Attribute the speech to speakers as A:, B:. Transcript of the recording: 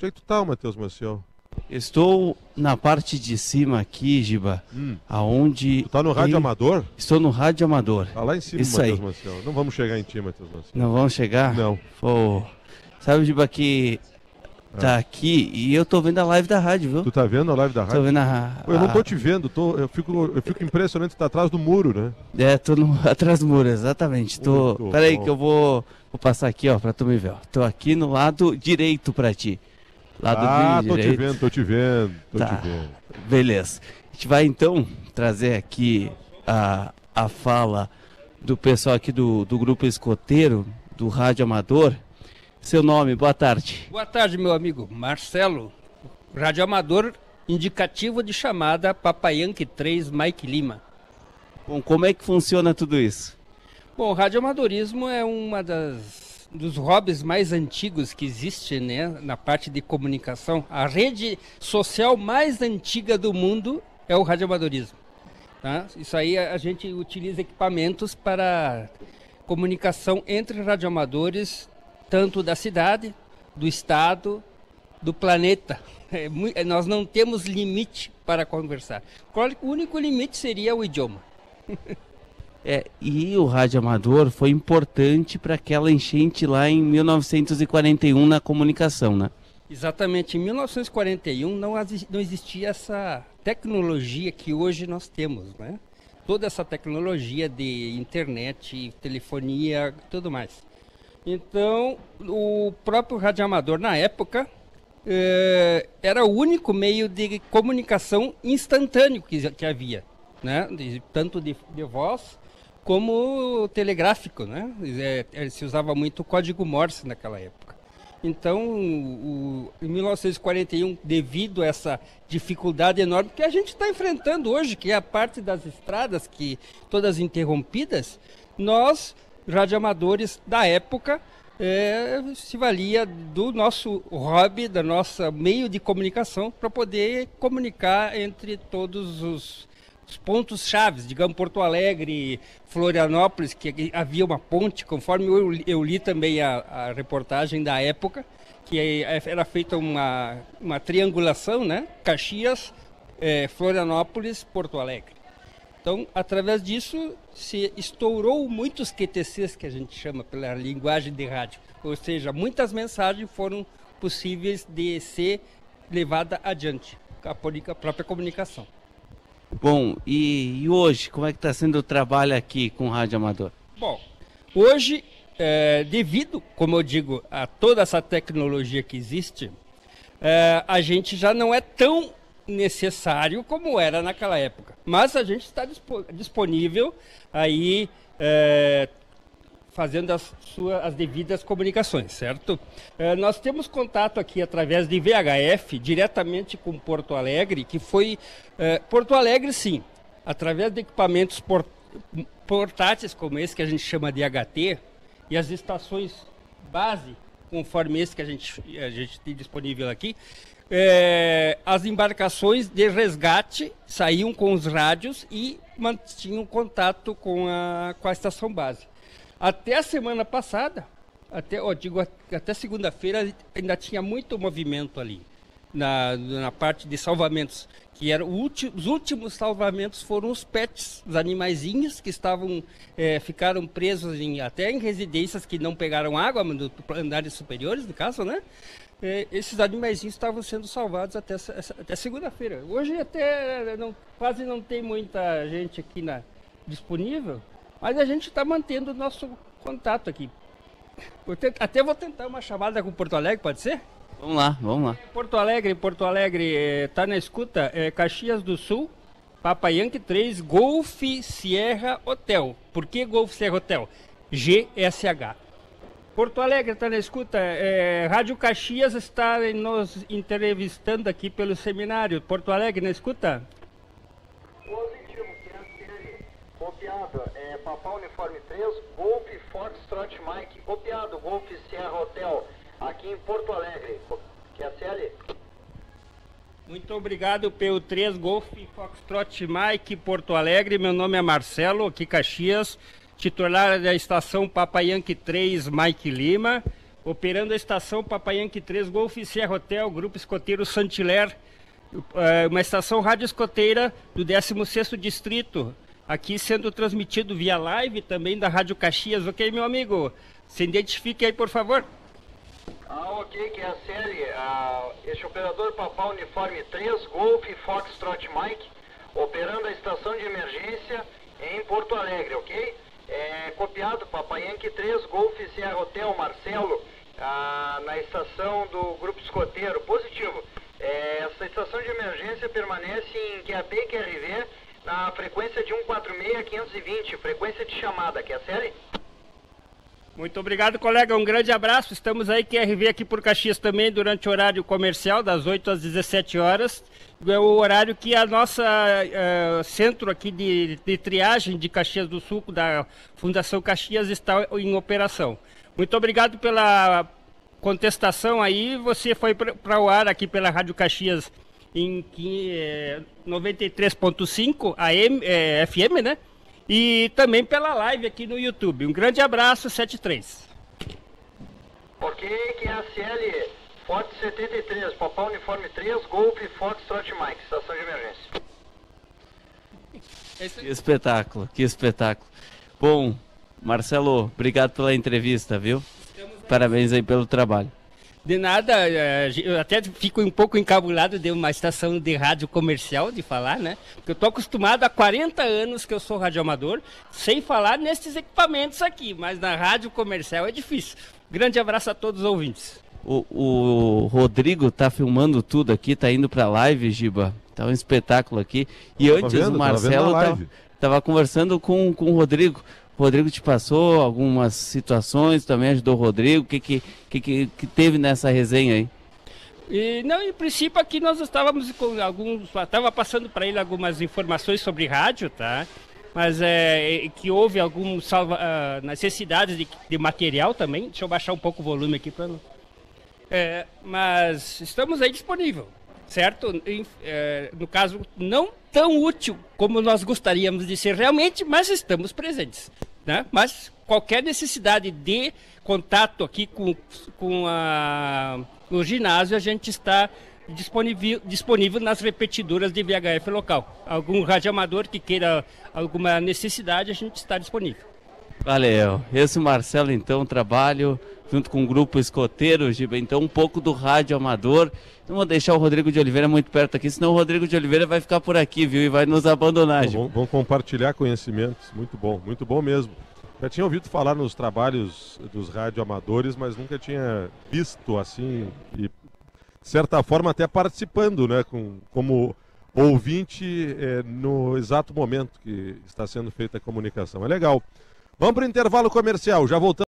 A: Onde é que tu tá, Matheus Maciel?
B: Estou na parte de cima aqui, Giba,
A: Hum.
B: aonde.
A: Tu tá no rádio
B: tem-
A: amador?
B: Estou no rádio amador.
A: Tá lá em cima,
B: Isso
A: Matheus
B: aí.
A: Maciel. Não vamos chegar em ti, Matheus Maciel.
B: Não vamos chegar?
A: Não.
B: Pô. Sabe, Giba, que tá aqui e eu tô vendo a live da rádio, viu?
A: Tu tá vendo a live da
B: Tô
A: rádio?
B: vendo a.
A: Pô, eu não tô te vendo, tô, eu, fico, eu fico impressionante, tá atrás do muro, né?
B: É, tô no... atrás do muro, exatamente. Tô...
A: Muito
B: Peraí
A: bom.
B: que eu vou... vou passar aqui, ó, pra tu me ver. Ó. Tô aqui no lado direito pra ti. Lado
A: ah,
B: di-
A: tô te
B: direito.
A: vendo, tô te vendo, tô
B: Tá.
A: te vendo.
B: Beleza. A gente vai então trazer aqui a, a fala do pessoal aqui do, do grupo escoteiro, do Rádio Amador. Seu nome, boa tarde.
C: Boa tarde, meu amigo Marcelo, rádio amador indicativo de chamada Papayanque 3 Mike Lima.
B: Bom, como é que funciona tudo isso?
C: Bom, o radioamadorismo é uma das dos hobbies mais antigos que existe, né, na parte de comunicação. A rede social mais antiga do mundo é o radioamadorismo. Tá? Isso aí a gente utiliza equipamentos para comunicação entre radioamadores, tanto da cidade, do estado, do planeta. É é, nós não temos limite para conversar. O único limite seria o idioma.
B: É, e o rádio amador foi importante para aquela enchente lá em 1941 na comunicação, né?
C: Exatamente, em 1941 não, não existia essa tecnologia que hoje nós temos, né? Toda essa tecnologia de internet, telefonia, tudo mais. Então, o próprio radioamador na época eh, era o único meio de comunicação instantâneo que, que havia, né? De- tanto de, de voz como telegráfico, né? É, é, se usava muito o código Morse naquela época. Então, o- em 1941, devido a essa dificuldade enorme que a gente está enfrentando hoje, que é a parte das estradas que todas interrompidas, nós, radioamadores da época, eh, se valia do nosso hobby, da nossa meio de comunicação, para poder comunicar entre todos os, os pontos chaves, digamos Porto Alegre, Florianópolis, que havia uma ponte, conforme eu, eu li também a, a reportagem da época, que é- era feita uma, uma triangulação, né? Caxias, eh, Florianópolis, Porto Alegre. Então, através disso, se estourou muitos QTCs, que a gente chama pela linguagem de rádio. Ou seja, muitas mensagens foram possíveis de ser levada adiante a própria comunicação.
B: Bom, e, e hoje, como é que está sendo o trabalho aqui com o rádio amador?
C: Bom, hoje, eh, devido, como eu digo, a toda essa tecnologia que existe, eh, a gente já não é tão necessário como era naquela época. Mas a gente está dispo- disponível aí eh, fazendo as, sua- as devidas comunicações, certo? Eh, nós temos contato aqui através de VHF diretamente com Porto Alegre, que foi eh, Porto Alegre, sim, através de equipamentos por- portáteis como esse que a gente chama de HT e as estações base, conforme esse que a gente, a gente tem disponível aqui, eh, as embarcações de resgate saíam com os rádios e mantinham contato com a, com a estação base. Até a semana passada, até, ó, digo, até segunda-feira ainda tinha muito movimento ali na, na parte de salvamentos, que era ulti- os últimos salvamentos foram os pets, os animaizinhos que estavam eh, ficaram presos em, até em residências que não pegaram água, no andares superiores, no caso, né? Eh, esses animaizinhos estavam sendo salvados até, até segunda-feira. Hoje até não, quase não tem muita gente aqui na, disponível, mas a gente está mantendo o nosso contato aqui. Até vou tentar uma chamada com Porto Alegre, pode ser?
B: Vamos lá, vamos lá.
C: Porto Alegre, Porto Alegre, eh, tá na escuta, é Caxias do Sul, Papa Yankee 3, Golf Sierra Hotel. Por que Golf Sierra Hotel? GSH. Porto Alegre está na escuta, é, Rádio Caxias está nos entrevistando aqui pelo seminário. Porto Alegre na escuta?
D: Positivo, QSL. Copiado, é Papá Uniforme 3, Golf Foxtrot Mike. Copiado, Golf Sierra Hotel, aqui em Porto Alegre. QSL.
C: Muito obrigado, PU3 Golf Foxtrot Mike, Porto Alegre. Meu nome é Marcelo, aqui Caxias, titular da estação Papa Yankee 3 Mike Lima. operando a estação Papayanque 3, Golf Sierra Hotel, Grupo Escoteiro Santiler, é, uma estação rádio escoteira do 16º Distrito, aqui sendo transmitido via live também da Rádio Caxias, ok, meu amigo? Se identifique aí, por favor.
D: Ah, ok, que é a série, ah, este operador Papal Uniforme 3, Golf Foxtrot Mike, operando a estação de emergência em Porto Alegre, ok? É, copiado Papai Yankee 3, Golf Sierra Hotel Marcelo, ah, na estação do Grupo Escoteiro, positivo. É, essa estação de emergência permanece em QAP e QRV na frequência de 146-520, frequência de chamada, que é a série?
C: Muito obrigado, colega. Um grande abraço. Estamos aí, QRV, aqui por Caxias também, durante o horário comercial, das 8 às 17 horas. É o horário que a nossa uh, centro aqui de, de triagem de Caxias do Sul, da Fundação Caxias, está em operação. Muito obrigado pela contestação aí. Você foi para o ar aqui pela Rádio Caxias em é, 93.5 AM, é, FM, né? E também pela live aqui no YouTube. Um grande abraço, 73.
D: Ok, que é Forte 73, Papá Uniforme 3, Golf Foxtrot Mike, estação de emergência.
B: Que espetáculo, que espetáculo. Bom, Marcelo, obrigado pela entrevista, viu? Parabéns aí pelo trabalho.
C: De nada, é, eu até fico um pouco encabulado de uma estação de rádio comercial de falar, né? Porque eu tô acostumado há 40 anos que eu sou radioamador, sem falar nesses equipamentos aqui, mas na rádio comercial é difícil. Grande abraço a todos os ouvintes.
B: O, o Rodrigo tá filmando tudo aqui, tá indo pra live, Giba. Tá um espetáculo aqui. E antes vendo, o Marcelo tava, tava, tava conversando com, com o Rodrigo. O Rodrigo te passou algumas situações, também ajudou o Rodrigo. O que, que, que, que teve nessa resenha aí?
C: E, não, em princípio aqui nós estávamos com alguns. Estava passando para ele algumas informações sobre rádio, tá? Mas é, que houve algumas uh, necessidades de, de, material também. Deixa eu baixar um pouco o volume aqui para. É, mas estamos aí disponível, certo? Em, é, no caso, não tão útil como nós gostaríamos de ser realmente, mas estamos presentes né? Mas qualquer necessidade de contato aqui com, com a, o ginásio, a gente está disponível, disponível nas repetidoras de VHF local. Algum radioamador que queira alguma necessidade, a gente está disponível.
B: Valeu. Esse Marcelo, então, trabalho junto com o grupo escoteiro, Giba. Então, um pouco do rádio amador. Não vou deixar o Rodrigo de Oliveira muito perto aqui, senão o Rodrigo de Oliveira vai ficar por aqui, viu? E vai nos abandonar, Giba.
A: Vamos, vamos compartilhar conhecimentos. Muito bom, muito bom mesmo. Já tinha ouvido falar nos trabalhos dos radioamadores, mas nunca tinha visto assim e de certa forma até participando, né, com, como ouvinte é, no exato momento que está sendo feita a comunicação. É legal. Vamos para o intervalo comercial, já voltamos.